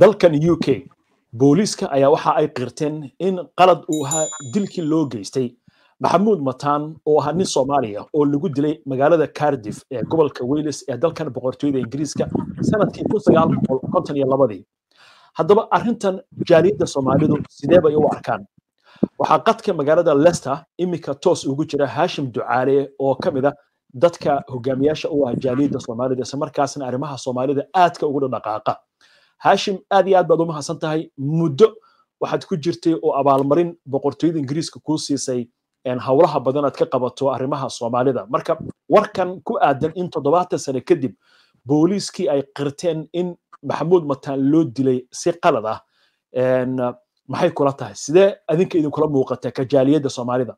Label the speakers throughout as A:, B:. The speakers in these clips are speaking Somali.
A: dalkan u k booliiska ayaa waxa ay qirteen in qalad uu ahaa dilkii loo geystay. Maxamuud mataan oo ahaa nin soomaaliya oo lagu dilay magaalada cardiff ee gobolka wales ee dalkan boqortooyada ingiriiska sannadkii labadii. Haddaba arrintan jaaliyadda soomaalidu sidee bay u arkaan? Waxaa qadka magaalada leicester iminka toos ugu jira hashim ducaale oo ka mid a dadka hogaamiyaasha u ah jaaliyadda soomaalida isla markaasna arrimaha soomaalida aadka ugu dhaqaaqa hashim aad iyo aad baad u mahadsan tahay. Muddo waxaad ku jirtay oo abaalmarin boqortooyada ingiriiska kuu siisay howlaha badan aad ka qabato arrimaha soomaalida. Marka warkan ku aadan in toddobaatan sane kadib booliiskii ay qirteen in maxamuud mataan loo dilay si qalad ah. Maxay kula tahay? Sidee adinka idinkula muuqata ka jaaliyadda soomaalida?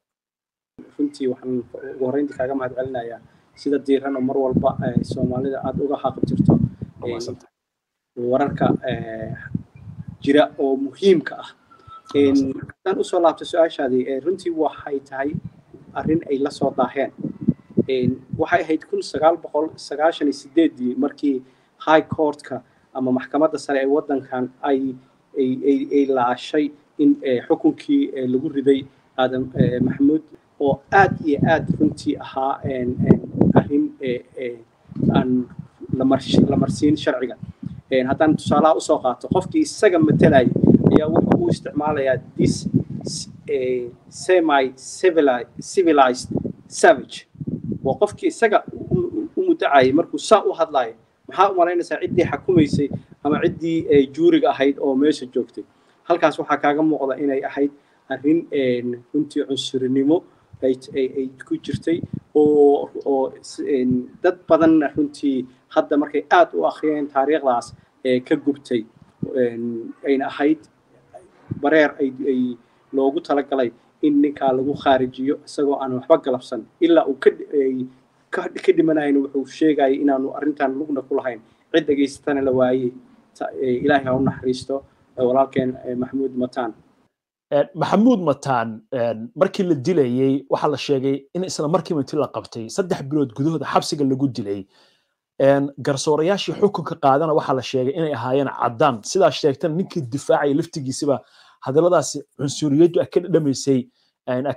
B: Runtii waxaan ugu horreyntii kaaga mahad celinayaa sida diiran oo mar walba soomaalida aad uga xaqab jirto wararka jira oo muhiimka ah. Haddaan u soo laabto su'aashaadii runtii waxay tahay arrin ay la soo daaheen. Waxay ahayd kun sagaal boqol sagaashan iyo sideedii markii high courtka ama maxkamadda sare ee waddankan ay ay laashay in xukunkii lagu riday aadan maxamuud oo aad iyo aad runtii ahaa arrin aan la marsiin sharciga haddaan tusaalaha u soo qaato qofkii isaga matelaya ayaa wuxuu u isticmaalayaa this semi civilized savage. Waa qofkii isaga u muddacayay markuu saa u hadlayo maxaa u malaynaysaa ciddii xakumaysay ama ciddii juuriga ahayd oo meesha joogtay? Halkaas waxaa kaaga muuqda inay ahayd arrin runtii cunsurinimo ay ku jirtay oo dad badanna runtii hadda markay aad u akhriyeen taariikhdaas ka gubtay ayna ahayd bareer ay loogu talagalay in ninkaa lagu khaarijiyo isagoo aan waxba galabsan ilaa uu ka dhimanayna wuxuu sheegayay inaanu arrintan lugna ku lahayn. Cid dhegaysatana la waayey ilaahay ha u naxariisto walaalkeen maxamuud mataan
A: maxamuud mataan markii la dilayey waxaa la sheegay in isla markiiba intii la qabtay saddex bilood gudahooda xabsiga lagu dilay. Garsoorayaashii xukunka qaadana waxaa la sheegay inay ahaayeen caddaan. Sidaa sheegtana ninkii difaacaya laftigiisiba hadalladaasi cunsuriyaddu ka dhamaysay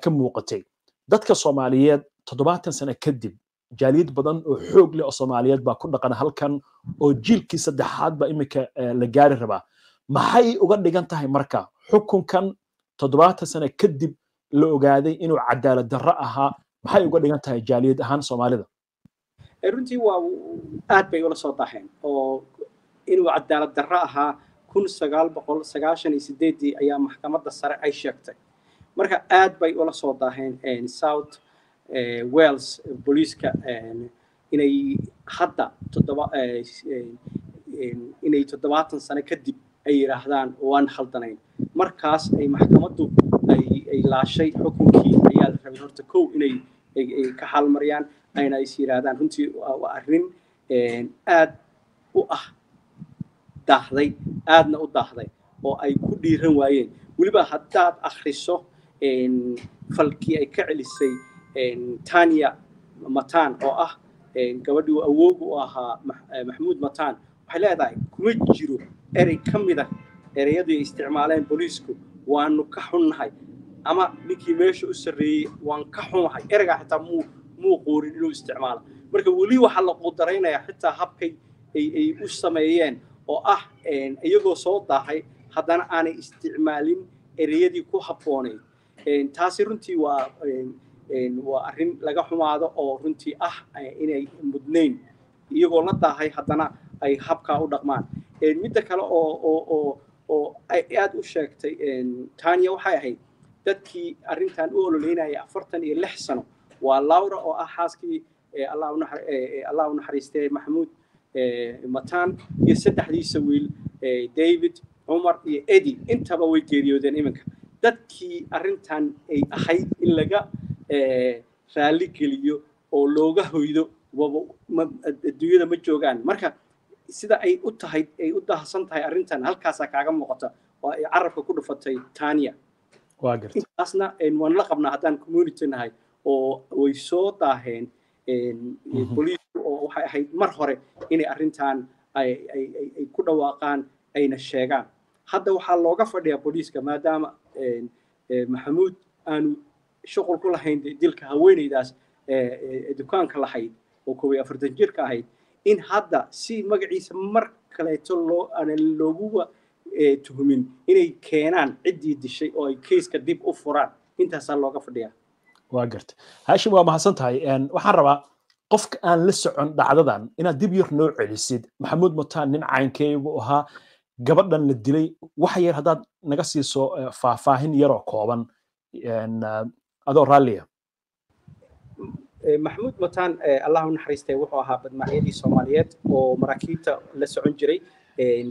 A: ka muuqatay. Dadka soomaaliyeed toddobaatan sano kadib jaaliyad badan oo xoog leh oo soomaaliyeed baa ku dhaqan halkan oo jiilkii saddexaad baa iminka la gaari rabaa. Maxay uga dhigan tahay marka? Xukunkan toddobaatan sano kadib la ogaaday inuu cadaalad darro ahaa. Maxay uga dhigan tahay jaaliyad ahaan soomaalida?
B: Runtii waa aad bay ula soo daaheen oo inuu cadaalad darro ahaa. Kun sagaal boqol sagaashan iyo sideedii ayaa maxkamadda sare ay sheegtay. Marka aad bay ula soo daaheen south wales booliiska inay hadda toddoba inay toddobaatan sano kadib ay yidhaahdaan waan khaldanayn markaas ay maxkamaddu ay ay laashay xukunkii ayaa la rabay horta kow inay ka xaalmariyaan ayna is yidhaahdaan runtii waa arrin aad u ah daahday aadna u daahday oo ay ku dhiiran waayeen. Weliba haddaad akhriso falkii ay ka celisay tanya matan oo ah gabadhii awoogu u ahaa maxamuud matan waxay leedahay kuma jiro erey ka mid ah ereyadu ay isticmaaleen booliisku waanu ka xunnahay. Ama ninkii meesha u sarreeyey waan ka xunahay ereygaa xitaa muu muu quurin inuu isticmaalo. Marka weli waxaa la qudaraynayaa xitaa habkay ay ay u sameeyeen oo ah iyagoo soo daahay haddana aanay isticmaalin ereyadii ku habboonayd. Taasi runtii waa waa arrin laga xumaado oo runtii ah inay mudnayn. Iyagoo la daahay haddana ay habkaa u dhaqmaan. Midda kale oo oo oo oo ay aad u sheegtay tanya waxay ahayd dadkii arrintan u ololeynaya afartan iyo lix sano. Waa laura oo ah xaaskii allah u naxariistay maxamuud matan iyo saddexdiisa wiil david cumar iyo edi. Intaba way geeriyoodeen iminka. Dadkii arrintan ay ahayd in laga raalli geliyo oo looga hoydo adduunyada ma joogaan. Marka sida ay u tahay ay u dahsan tahay arrintan halkaasaa kaaga muuqata. Oo ay carabka ku dhufatay tanya intaasna waan la qabnaa haddaan community nahay oo way soo daaheen booliisku oo waxay ahayd mar hore inay arrintan ay ku dhawaaqaan ayna sheegaan. Hadda waxaa looga fadhiyaa booliiska maadaama maxamuud aanu shuqul ku lahayn dilka haweeneydaas dukaanka lahayd oo koob iyo afartan jirka ahayd in hadda si magaciisa mar kaleeto loo aanan looguba tuhumin inay keenaan ciddii dishay oo ay keiska dib u furaan. Intaasaa looga fadhiyaa.
A: Waa garta. Haashim waa mahadsan tahay waxaan rabaa qofka aan la socon dhacdadan inaad dib yar noo celisid. Maxamuud mutaan nin caynkeebu ahaa gabadhan la dilay wax yar haddaad naga siiso faahfaahin yaroo kooban adoo raalliya
B: maxamuud mutaan allah u naxariistay wuxuu ahaa badmaacyadii soomaaliyeed oo maraakiibta la socon jiray.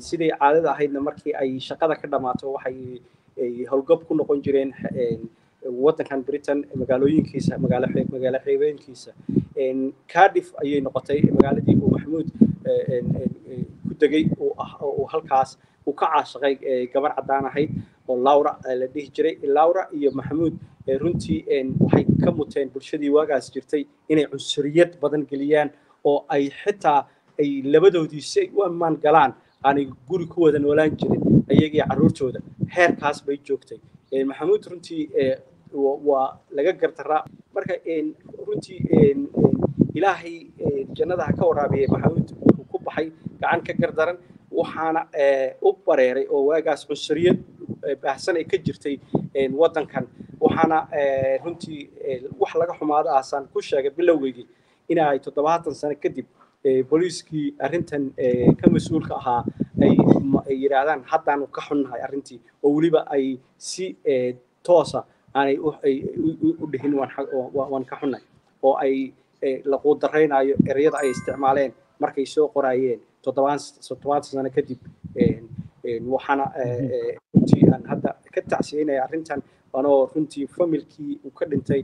B: Siday caadada ahaydna markii ay shaqada ka dhammaato waxay howlgab ku noqon jireen waddankan britain magaalooyinkiisa magaalo xeebeenkiisa cardiff ayay noqotay magaaladii uu maxamuud ku degay uu halkaas uu ka caashaqay gabar caddaan ahayd oo laura la dhihi jiray. Laura iyo maxamuud runtii waxay ka muteen bulshadii waagaas jirtay inay cunsuriyad badan geliyaan oo ay xitaa ay labadoodii si ay u ammaan galaan. Aanay guri ku wada noolaan jirin ayagii carruurtooda heerkaas bay joogtay. Maxamuud runtii waa laga gardaraa marka runtii ilaahay jannada ha ka waraabiyey maxamuud wuxuu ku baxay gacan ka gardaran waxaana u bareeray oo waagaas cunsuriyad baahsan ay ka jirtay waddankan waxaana runtii wax laga xumaado aasaan ku sheegay bilowgeygii in ay toddobaatan sano kadib booliiskii arrintan ka mas'uulka ahaa ay yidhaahdaan haddaanu ka xunnahay arrintii oo weliba ay si toosa aanay u dhihin waan ka xunnahay oo ay la quudaraynayo ereyada ay isticmaaleen markay soo qoraayeen toddobaatan sano kadib. Waxaana runtii aan hadda ka tacsiyeynaya arrintan anoo runtii familkii uu ka dhintay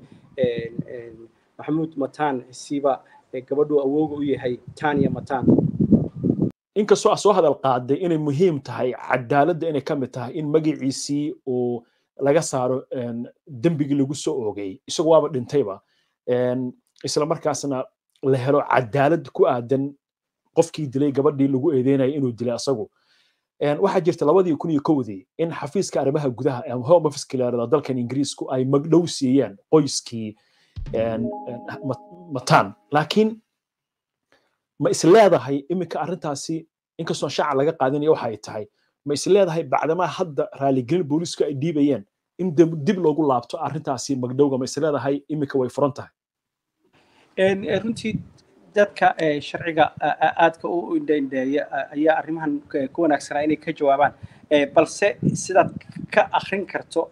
B: maxamuud mataan siiba gabadhuu awooga u yahay tania mataan.
A: Inkastoo a soo hadal qaaday inay muhiim tahay cadaaladda inay ka mid tahay in magaciisii uu laga saaro dembigii lagu soo oogay isagu waaba dhintayba isla markaasna la helo cadaalad ku aadan qofkii dilay gabadhii lagu eedeynaya inuu dilay asagu waxaa jirta labadii kun iyo kowdii in xafiiska arrimaha gudaha home office la dalkan ingiriisku ay magdhow siiyeen qoyskii mataan. Laakiin ma is leedahay iminka arrintaasi inkastoo shaaca laga qaadinaya waxa ay tahay ma is leedahay bacdamaa hadda raaligelin boolisku ay dhiibayeen in dib loogu laabto arrintaasi magdhowga ma is leedahay iminka way furan tahay?
B: Runtii dadka sharciga aadka u indhaindheeya ayaa arrimahan ku wanaagsanaa inay ka jawaabaan. Balse sidaad ka akrin karto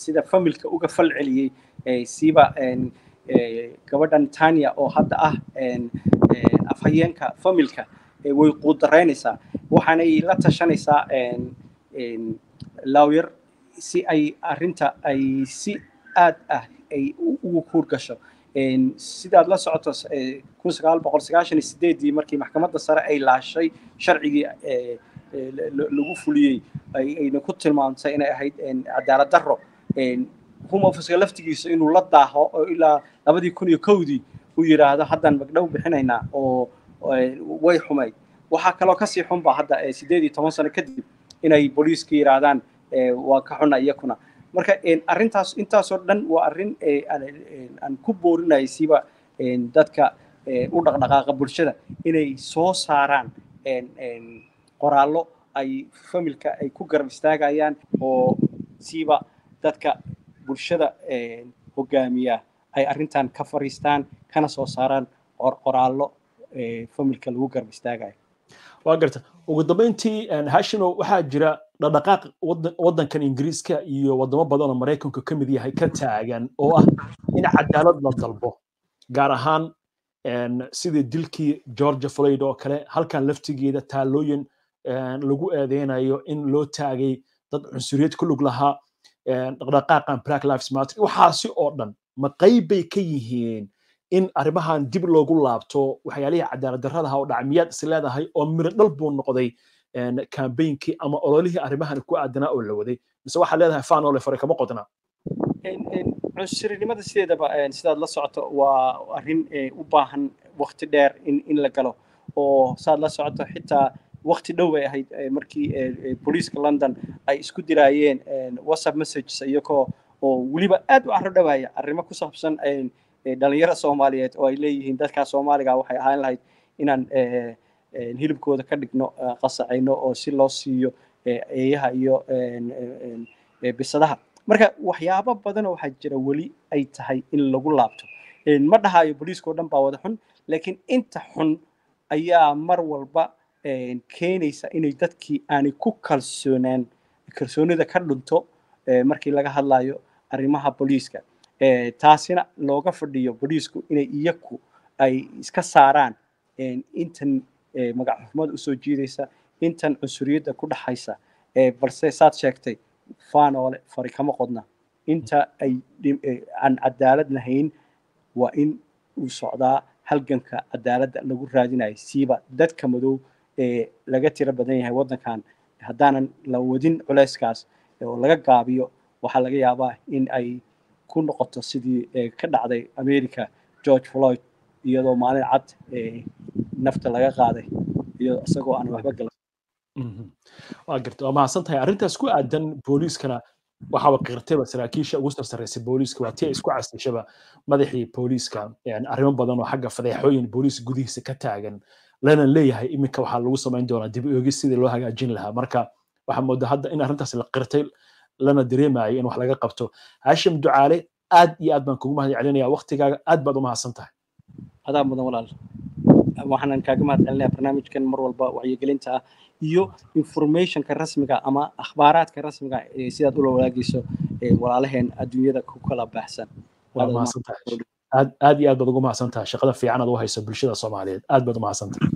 B: sida familka uga fal celiyey siiba gabadhan tania oo hadda ah afhayeenka familka way quudaraynaysaa. Waxaanay la tashanaysaa lawyer si ay arrinta ay si aad ah ay ugu kuur gasho sidaad la socoto kun sagaal boqol sagaashan iyo sideedii markii maxkamadda sare ay laashay sharcigii lagu fuliyey ayna ku tilmaamtay inay ahayd cadaalad darro. Home officeka laftigiisa inuu la daaho oo ilaa labadii kun iyo kowdii uu yidhaahdo haddaan magdhow bixinaynaa oo way xumayd waxaa kaloo ka sii xunba hadda sideed iyo toban sano kadib inay booliiska yidhaahdaan waa ka xuna iyakuna marka arrintaas intaasoo dhan waa arrin aan ku boorinayay siba dadka u dhaqdhaqaaqa bulshada inay soo saaraan qoraallo ay familka ay ku garab istaagayaan oo siiba dadka bulshada hogaamiya ay arrintan ka fariistaan kana soo saaraan qoraallo familka lagu garab istaagayo.
A: Waa garta. Ugu dambeyntii hashino waxaa jira dhaqdhaqaaq waddankan ingiriiska iyo waddamo badan oo maraykanku ka mid yahay ka taagan oo ah in cadaalad la dalbo gaar ahaan sidii dilkii georgia floyd oo kale. Halkan laftigeeda taalooyin lagu eedeynayo in loo taagay dad cunsuriyad ku lug lahaa dhaqdhaqaaqan black lives matter. Waxaasi oo dhan ma qayb bay ka yihiin in arrimahan dib loogu laabto waxyaalihii cadaalad darradaha oo dhaca miyaad is leedahay oo miro dhal buu noqday kambeynkii ama ololihii arrimahan ku aadanaa oo la waday. Mise waxaad leedahay faanole fare kama qodna.
B: Cunsurinimada sideedaba sidaad la socoto waa arrin u baahan waqti dheer in la galo. Oo saad la socoto xitaa waqti dhow bay ahayd markii booliiska london ay isku diraayeen whatsapp messages iyagoo oo weliba aad u carro dhawaaya arrimo ku saabsan dhalinyaro soomaaliyeed oo ay leeyihiin. Dadkaa soomaaliga waxay ahaan lahayd inaan hilibkooda ka dhigno qasacayno oo si loo siiyo eeyaha iyo bisadaha. Marka waxyaabo badanoo waxaa jira weli ay tahay in lagu laabto. Ma dhahayo booliiska oo dhan baa wada xun laakiin inta xun ayaa mar walba keenaysa inay dadkii aanay ku kalsoonaan kalsoonida ka dhunto markii laga hadlayo arrimaha booliiska taasina looga fadhiyo booliisku inay iyaku ay iska saaraan intan magac xumada u soo jiidaysa. Intan cunsuriyadda ku dhaxaysa balse saad sheegtay faanoole fari kama qodna. Inta ay aan cadaalad lahayn waa in uu socdaa halganka cadaaladda lagu raadinayo siiba dadka madow ee laga tiro badan yahay waddankan haddaanan la wadin culayskaas oo laga gaabiyo waxaa laga yaabaa in ay ku noqoto sidii ka dhacday america george floyd iyadoo maalin cad nafta laga qaaday iyo isagoo aan waxba galan
A: waa garta waa mahadsan tahay arrintaas ku aadan booliiskana waxaaba qirtayba saraakiisha ugu sarsaraysay booliiska waa tii ay isku casishaba madaxii booliiska. Arrimo badan oo xagga fadeexooyin booliis gudihiisa ka taagan lana leeyahay iminka waxaa lagu samayn doonaa dib eegis sidii loo hagaajin lahaa. Marka waxaa moodaa hadda in arrintaas la qirtay lana dareemayo in wax laga qabto. Hashim ducaale aad iyo aad baan kugu mahad celinaya waktigaaga aad baad u mahadsan tahay
B: adaa mudan walaal. Waxaanan kaaga mahad celinaya barnaamijkan mar walba wacyigelinta ah iyo informationka rasmiga ama akhbaaraadka rasmiga sidaad ula wadaagayso walaalaheen adduunyada ku kala
A: tahay aad iyo aad baad ugu mahadsan tahay shaqada fiican aad u hayso bulshada soomaaliyeed. Aad baad u mahadsan tahay